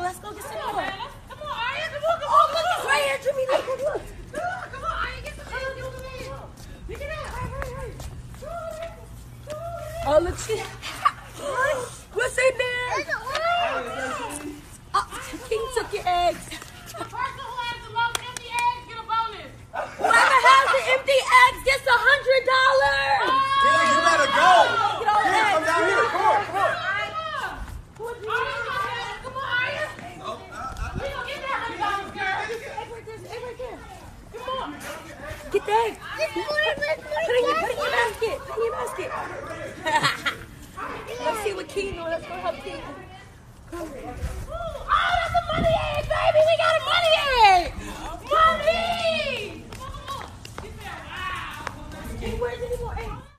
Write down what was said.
Let's go get some more. Come on, Arya. Come on, come Oh, look, it's right here, Jimmy. Look, look, look. Come on, on, Arya. Get some eggs. Get some eggs. Pick it up. Oh, look, she. Get that. Put, in your, put in your basket. Put in your basket. Let's see what Keaton Let's go help Keaton. Oh, that's a money egg, baby. We got a money egg. Money! Mommy. Hey, where's any more eggs?